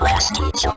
Last teacher,